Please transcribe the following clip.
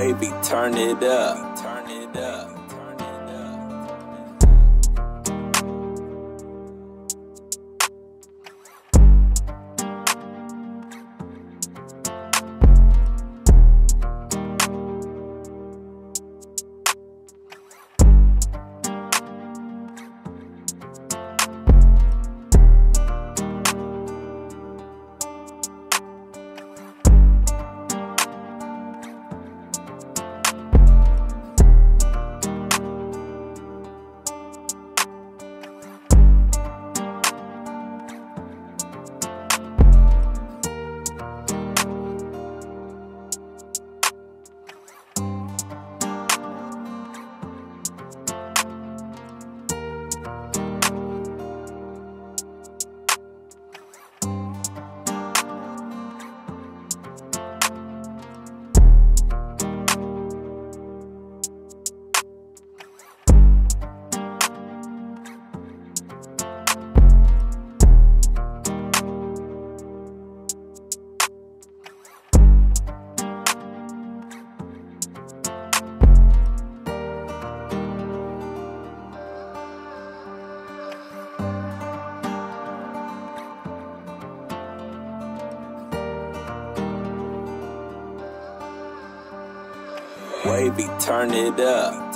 Wavy, turn it up, Wavy, turn it up.